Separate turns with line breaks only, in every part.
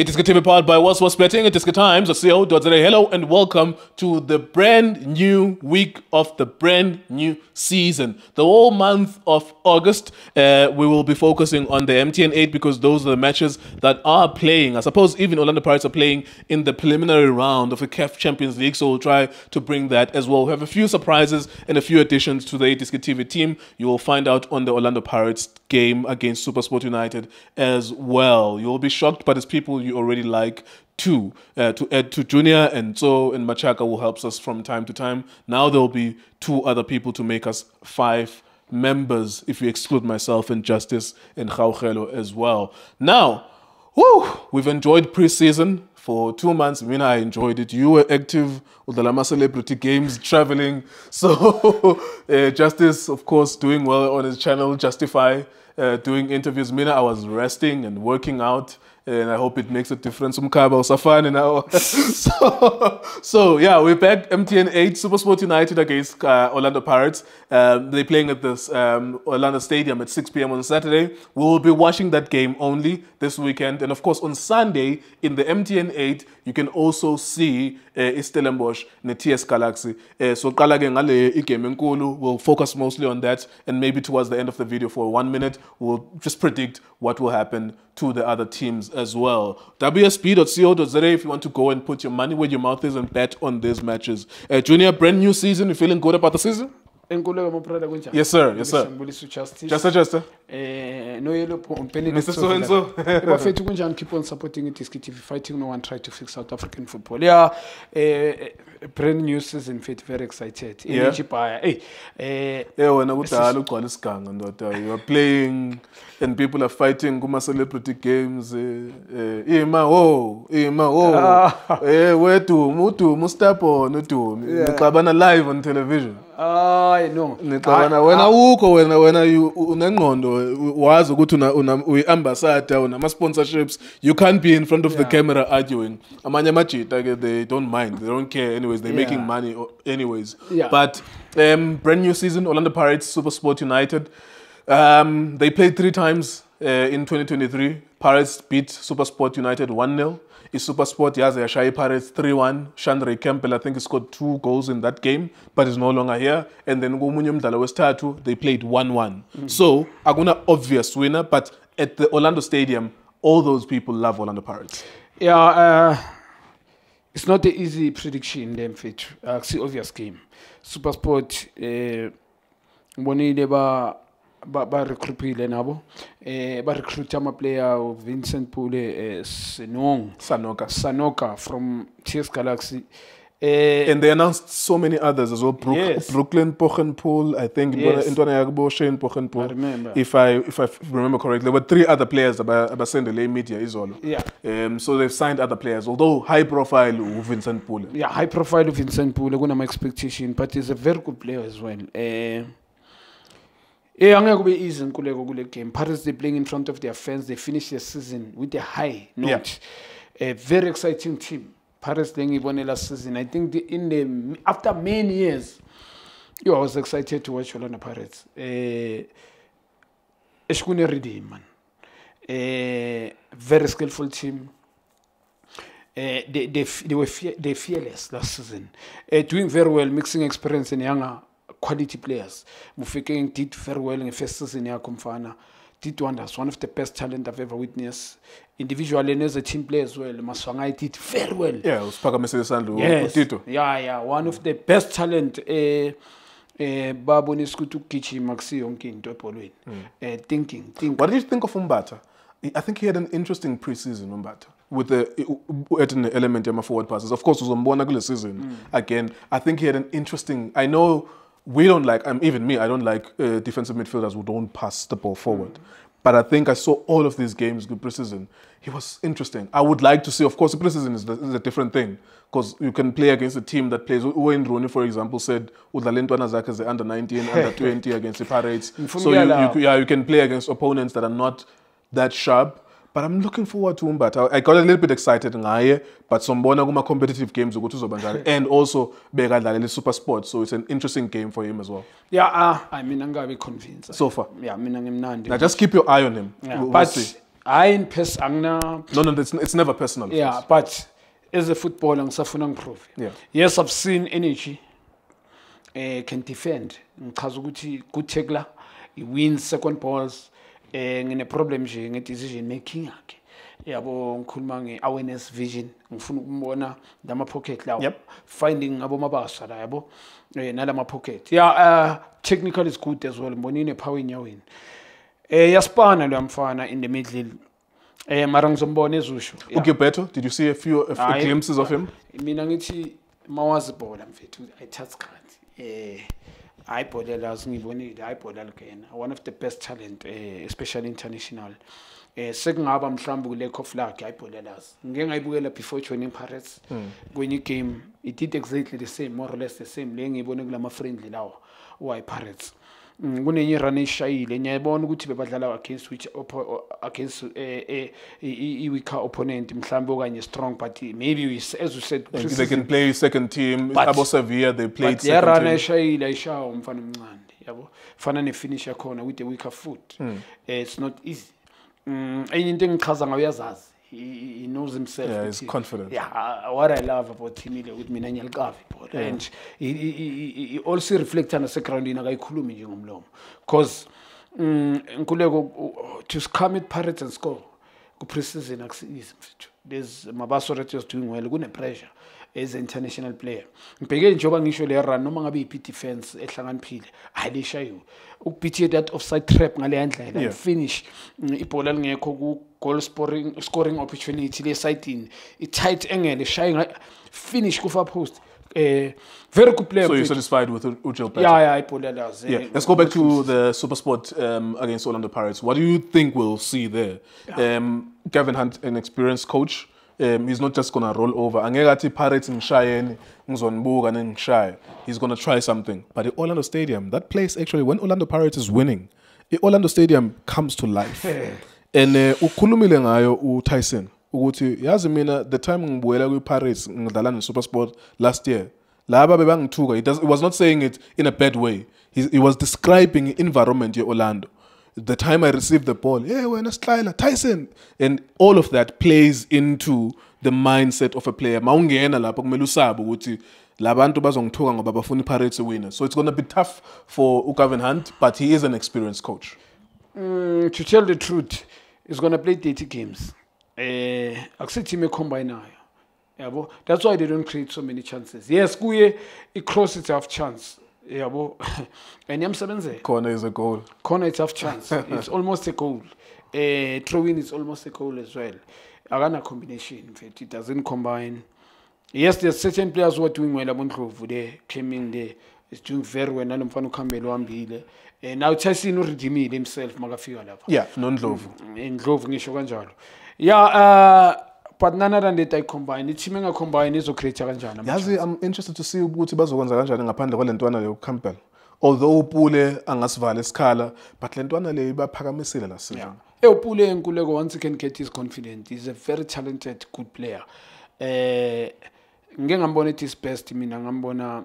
It is getting powered by World Sports Betting. It is good times. CO.za. Hello and welcome to the brand new week of the brand new season. The whole month of August, uh, we will be focusing on the MTN 8 because those are the matches that are playing. I suppose even Orlando Pirates are playing in the preliminary round of the CAF Champions League, so we'll try to bring that as well. We have a few surprises and a few additions to the 8 TV team. You will find out on the Orlando Pirates game against Supersport United as well. You'll be shocked, but it's people you already like two uh, to add to Junior and so and Machaka who helps us from time to time. Now there'll be two other people to make us five members if you exclude myself and Justice and Gaugelo as well. Now, whoo, we've enjoyed preseason for two months. Mean, I enjoyed it. You were active with the Lama Celebrity Games, traveling. So, uh, Justice, of course, doing well on his channel, Justify, uh, doing interviews. Mina, I was resting and working out and I hope it makes a difference. Umkaba usafani now. so, so yeah, we're back. MTN 8 Supersport United against uh, Orlando Pirates. Um, they're playing at this um, Orlando Stadium at 6 p.m. on Saturday. We will be watching that game only this weekend, and of course on Sunday in the MTN 8 you can also see uh, iStellenbosch ne-TS Galaxy. Uh, so. We'll focus mostly on that, and maybe towards the end of the video for one minute we'll just predict what will happen to the other teams as well. WSB.co.za if you want to go and put your money where your mouth is and bet on these matches. Uh, Junior, brand new season. You feeling good about the season?
enkululeko moprada kunjani
Yes, sir. Yes, sir.
ngibulisa ujustice
Just, just.
eh noyelo umpeleni
Mr. So and so.
bafethu kunjani keep on supporting iDiski TV fighting no one try to fix South African football yeah eh brand new season fit very excited
Yeah.
energy buyer hey eh
Eh wena kudala ugcwala isiganga ndoda. You are playing and people are fighting kuma celebrity games. Eh, eh, ima wo, ima wo. Eh weduma, uduma ustapona uduma. Nixabana live on television.
Ay no.
Nixabana wena ukho wena wena you- unengqondo wazi ukuthi una una uyi-ambassador unama sponsorships you can't be in front of the camera arguing. Amanye amajita ke they don't mind. They don't care anyways. They're making money anyways.
Yeah.
but um brand new season Orlando Pirates Super Sport United. Um they played three times uh, in 2023 Pirates beat Super Sport United 1-0 i-Super Sport yaze yashaya i-Pirates 3-1 Shandre Campbell I think he scored two goals in that game but is no longer here. And then komunye umdlalo wesithathu they played 1-1 so akuna obvious winner but at the Orlando Stadium all those people love Orlando Pirates.
Yeah uh it's not an easy prediction them fit akusi obvious game. Supersport eh ngibonile ba ba ba recruitile nabo. Eh ba recruit ama player Vincent Pule eh Senong.
Sanoka.
Sanoka from TS Galaxy. Eh
and they announced so many others as well. Brook,
Yes.
Brooklyn Poggenpoel I think
Yes.
Shane Poggenpoel.
I remember.
if I if I remember correctly there were three other players aba- abasendele media izolo.
Yeah.
Um, so they've signed other players, although high profile Vincent Pule.
yeah high profile of Vincent Pule kunama expectation but he's a very good player as well. Eh Angeke kube easy kule game. Pirates they playing in front of their fans. They finish the season with a high note. A very exciting team. Pirates they ngibone last season. I think the, in the after many years yo I was excited to watch Orlando Pirates. Eh eshkune redeem man. Eh very skillful team. Uh, they, they, they were fear, they fearless last season, uh, doing very well, mixing experience and younger quality players. Mufike did very well in the first season yakho mfana. Did wonders, one of the best talent I've ever witnessed. Individually and as a team player as well, Maswangai did very well.
Yeah, usiphakamisile isandla u-
Yes.
uTito.
Yeah, yeah, one of the best talent. Eh, eh, babonisa ukuthi ukugijima kusiyo yonke into ebholweni. Eh, thinking, think.
What did you think of Umbata? I I think he had an interesting preseason, Umbata, with the at an element of forward passes. Of course, uzombona kule season again. I think he had an interesting. I know we don't like. Um, even me, I don't like uh, defensive midfielders who don't pass the ball forward. But I think I saw all of these games good preseason. He was interesting. I would like to see. Of course, the preseason is, is a different thing because you can play against a team that plays. Wayne Rooney, for example, said udlala ntwana zakhe ze under 19, under 20 against the Pirates. So you, you, yeah, you can play against opponents that are not that sharp. But I'm looking forward to Umbata. I got a little bit excited ngaye, but sombona kuma competitive games ukuthi uzoba njani and also bekadlalela super sport so it's an interesting game for him as well.
Yeah, uh, I mean, I'm gonna be convinced.
So far.
Yeah, mina ngimnandi.
Now just keep your eye on him.
Yeah,
We'll-
but
see.
hayi in pers angina
No, no, it's, it's never personal.
yeah but as a footballer ngisafuna ngiprove
Yeah.
yes i've seen energy eh can defend ngichaza ukuthi kuthekla i wins second balls eh ngine problem nje nge decision making yakhe. Yabo ngikhuluma nge awareness vision. Ngifuna ukumbona lama pocket lawo.
Yep.
finding abo mabasa la yabo? Eh nalama pocket yeah uh, technical is good as well. Mbonile power enyaweni. Eh yaspana lo mfana in the middle. Eh mara ngizombona ezusho. Yeah.
Ugibeto, did you see a few a few
Hayi,
glimpses of him?
mina ngithi mawazi ibhola mfethu ayithatha isikhathi eh hayi ibhola lazi ngibonile hayi ibhola ligena one of the best talent eh especially international. Eh sekungaba mhlawumbe kule cof lakhe hayi ibhola lazi ngeke ngayibukela before joining Pirates. Kwenye game it did exactly the same more or less the same. Le ngiyibone kulama friendly lawa why Pirates. Mm, kunenye run eshayile ngiyabona ukuthi bebadlala against which oppo- against eh, eh, i- i- i-weaker opponent mhlawumbe okanye strong but maybe we, as you said
They
pre-season,
can play second team.
But-
Abo Sevilla, they played
but
second
yarana
team.
eshayile ayishawa umfana omncane yabo fana nefinish yakhona with the weaker foot
Hmm.
Eh, it's not easy mm, enye into engichaza ngayo uyazazi he, he- he knows himself
Yeah, he's
ukuthi-
confident.
yeah uh, what i love about him ile ukuthi mina ngiyaliqava ibhola and he, he, he, he- he also reflecta nasegroundini akayikhulumi nje ngomlomo. Because mm, nkuleko to come at pirates and score ku-preseason akusiyizi mfethu. There's mabaso ratios doing well kune-pressure as an international player. Ngibheke njengoba ngisho le run noma ngabe yiphi defense ehlakaniphile hayi leshayiwe ukubhithiye that offside trap ngaleya ndlela
Yeah.
finish mm, ibhola lingekho ku-goal scoring, scoring opportunity lesayidini i-tight angle eshaye nga- finish kufa post eh very good player
So you're satisfied with UGilberto?
yeah yeah ibhola lazi
Yeah, let's go back to the Super Sport um, against Orlando Pirates. What do you think we'll see there? Um, Gavin Hunt, an experienced coach, um, he's not just gonna roll over. Angeke athi Pirates ngishayeni ngizonibuka nengishaye. He's gonna try something. But the Orlando Stadium, that place actually, when Orlando Pirates is winning, the Orlando Stadium comes to life. and uh, ukhulumile ngayo uTyson ukuthi yazi mina the time ngibuyela kwi-Pirates ngidlala ne-Supersport last year laba bebangithuka he, was not saying it in a bad way. He, he was describing environment ye-orlando. The time i received the ball yeah wena sihlayela tyson. And all of that plays into the mindset of a player. Ma ungena lapho kumele usabe ukuthi labantu bazongithuka ngoba bafuna i-pirates winner. So it's going to be tough for ugavin hunt but he is an experienced coach.
Mm, to tell the truth he's gonna play 30 games eh akusi team ecombinayo yabo? That's why they don't create so many chances. Yes kuye i-cross it's half chance. Yabo? And yamsebenzela.
Corner is a goal.
Corner it's half chance. It's almost a goal. Uh, throw in is almost a goal as well. Akana combination in fact it doesn't combine. Yes there's certain players who are doing well abondlovu there claiming there is doing very well. Nalo mfana ukhambele uhambile. Um now tyson uredimile himself makafika lapha.
Yeah nondlovu.
Indlovu ngisho kanjalo yeah uh, but none other than that ayicombine i-team engacombine izocreate kanjani ama-
yazi i'm interested to see ukuthi bazokwenza kanjani ngaphandle kwalentwana leyo campbell although upule angasivala isikhala but lentwana leyo ibaphakamisile la season
Yeah. Eh uPule Nkuleko once he can get his confident he's a very talented good player. Eh ngeke ngambona it is best mina ngambona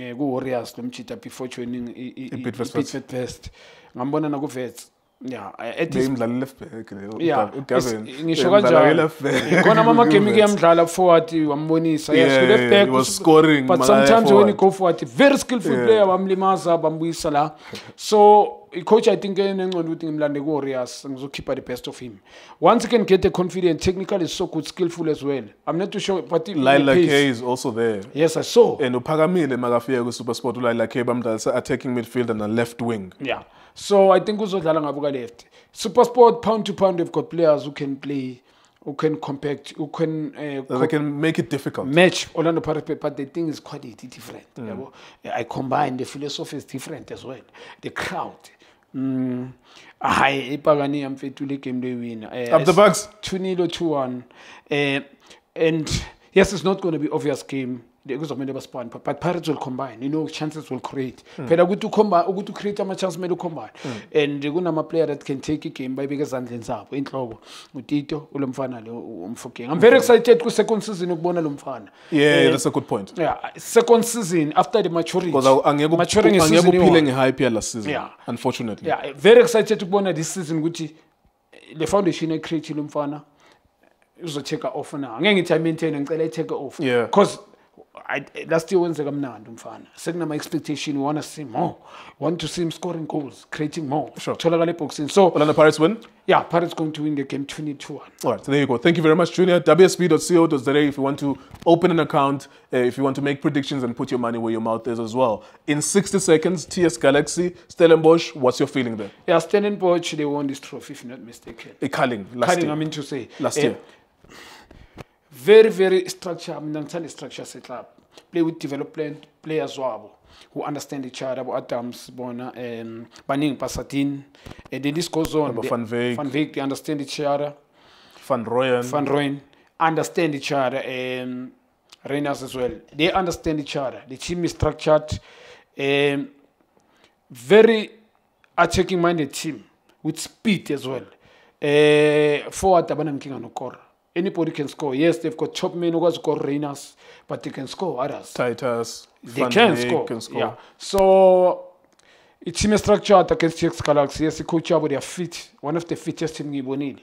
eh ku Warriors lomchita before joining i- i- i-
Bidvest
i- Bidvest West. Ngambona na ku Vets. Yeah, at his
beyimdlala left back leyo
yeah, ngisho kanjalo. khona ama game
Uvets.
forward wambonisa. Yes ku left back
was scoring,
but sometimes when he go forward. very skillful
Yeah.
player bamlimaza bambuyisa la. So i-coach i think enengcondo ukuthi ngimlande ku-warriors ngizokhipha the best of him. Once he can get the confidence technical is so good skillful as well. I'm not too sure but
Lila K is also there.
Yes i saw.
And uphakamile makafika kwi-supersport ulila k bamdlalisa attacking midfielder na left wing.
Yeah. So I think uzodlala ngabo ka left. Supersport pound to pound they've got players who can play, who can compact, who can uh,
so they can make it difficult
match Orlando Pirates, but the thing is quality different. yabo. I combine the philosophy is different as well. The crowd. Mm. Hayi ipakani yamfethu le game le winner. Uh,
Up the bugs.
2-0 2-1. Uh, and yes it's not going to be obvious game kuzomele basibone but, pirates will combine. You know chances will create. Phela ukuthi ukuthi ucreate ama-chance kumele ucombine and kunama-player that can take igame bayibeke ezandleni zabo inhloko utito ulo mfana lo umfokeng. I'm very excited ku-second season ukubona lo mfana.
Yeah
Eh,
that's a good point.
yeah second season after the maturity.
Because angeke
maturing
angeke
season
uphile
iyi-one.
yala season
Yeah.
unfortunately.
Yeah very excited ukubona this season ukuthi le foundation ecreatile umfana uzoteka off na. Angeke ngithi i-maintain ngicela i-take off.
Yeah.
because last year wenze kamnandi umfana sekunama-expectation we want to see more want to see him scoring goals creating more
Sure.
tholakala eboxini so
Orlando Pirates win.
yeah pirates going to win the game 22
All right, so there you go. Thank you very much, Junior. WSB.co.za if you want to open an account, uh, if you want to make predictions and put your money where your mouth is as well. In 60 seconds, TS Galaxy, Stellenbosch, what's your feeling there?
yeah stellenbosch they won this trophy if not mistaken
A culling last
Cunning, I
year.
mean to say
Last
Eh,
year.
Very very structure mina ngithanda i-structure seclub. Play with development players wabo who understand each other abo-adams bona um baningi Basadien and then this goes on
Van Wyk,
they understand each other.
Van Rooyen.
van Rooyen understand each other um Rayners as well. They understand each other. The team is structured um very attacking minded team with speed as well. Uh forward abanankinga nokora anybody can score yes they've got top men who score Rayners but they can score others
Titus.
they can score.
Can score.
Yeah. So it's team structured against TS Galaxy. Yes, the coach abo they are fit. One of the fittest team ngibonile.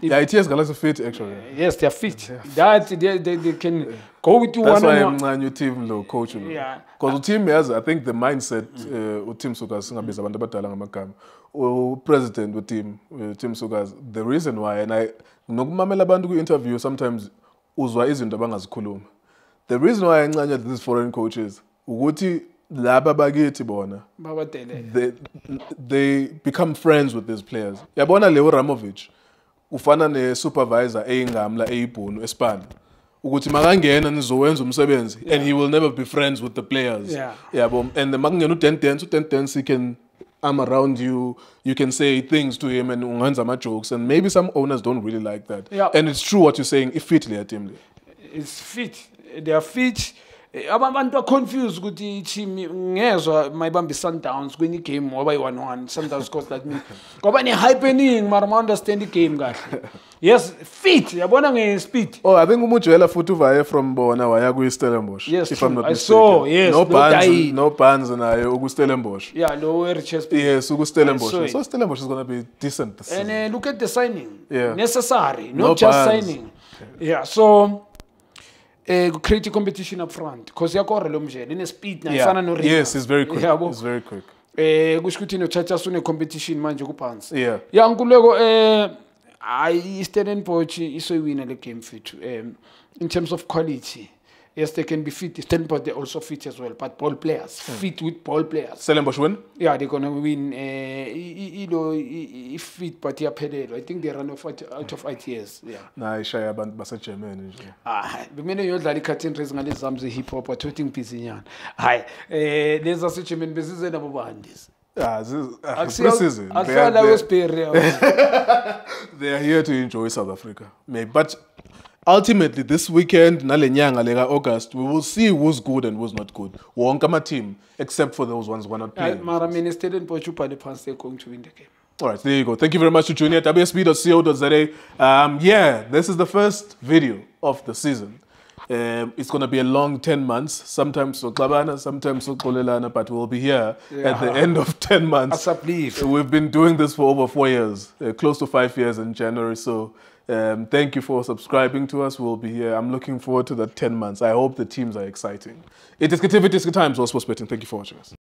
Yeah, TS Galaxy fit actually.
Yes, they are fit. That they, they, they can go with you
That's
one
why
on one.
I'm new team lo coach lo.
Yeah.
Because team has I think the mindset uh, uTim Sukazi singabiza abantu abadala ngamagama. U-president weteam uh, Tim Sukazi the reason why and I nokumamela abantu ku-interview sometimes uzwa izinto abangazikhuluma. The reason why encanya these foreign coaches ukuthi laba bakithi bona
Babatele.
they, they become friends with these players. Yabona Leo Ramovic ufana ne-supervisor eyingamla eyibhunu espan ukuthi makangena nizowenza umsebenzi and he will never be friends with the players
Yeah.
yabo and makungena uDen Dance uDen Dance he can arm around you you can say things to him and ungenza ama-jokes and maybe some owners don't really like that
Yeah.
and it's true what you're saying team le
It's fit. They are fit. Eh, abantu ba-confused ukuthi i-team ngezwa mayibambe i-sundowns kwenye igame ngoba yi-one-one sundowns scores like me ngoba ne-hype eningi mara ma-understand igame kahle yes fit yabona nge-speed
Oh, I think umujela futhi uvaye from bona waya kuyi-Stellenbosch.
Yes,
if. I'm not
I
mistaken.
saw, yes,
No
no Dai.
no bans naye uku-Stellenbosch.
yeah low riches
Yes,
I saw
uku-Stellenbosch.
it.
So Stellenbosch is going to be decent this
And uh, look at the signing.
Yeah.
Necessary, not
No
just
bans.
signing. Yeah, so uh, create a competition up front because yakora lo mjele ine speed na ifana no Rina.
Yes, he's very quick.
Yabo.
He's very quick.
Eh kusho ukuthi no Chacha une competition manje kuphansi.
Yeah.
Yeah, nkuleko eh I Stellenbosch isoyina le game fethu um in terms of quality. Yes, they can be fit. Stellenbosch they also fit as well, but ball players fit with ball players.
Stellenbosch win?
Yeah, they're gonna win. Uh, ilo ifit but iyaphelelwa. I think they run off out, out of ideas. Yeah.
Na ishaya abantu baseGermany nje.
Ah, bemene yodlala i-curtain race ngalezi zami ze-hip hop wathothi ngibhizinyana hayi eh lezi zasegerman bezize nabo bandisi
Ah, this is uh, pre-season. They are, they,
wesbury
they are here to enjoy South Africa. Maybe, but ultimately this weekend nale nyanga leka August we will see who's good and who's not good. Wonke ama team except for those ones who are not playing.
mara mina ubhale phansi they're going to win the game
All right, there you go. Thank you very much to Junior. WSB.co.za. Um, yeah, this is the first video of the season. Um, it's going to be a long 10 months. Sometimes so Klabana, sometimes so Kolelana, but we'll be here at the end of 10 months. We've been doing this for over four years, uh, close to five years in January. So um, thank you for subscribing to us. We'll be here. I'm looking forward to the 10 months. I hope the teams are exciting. It is Creativity Times, World Sports Betting. Thank you for watching us.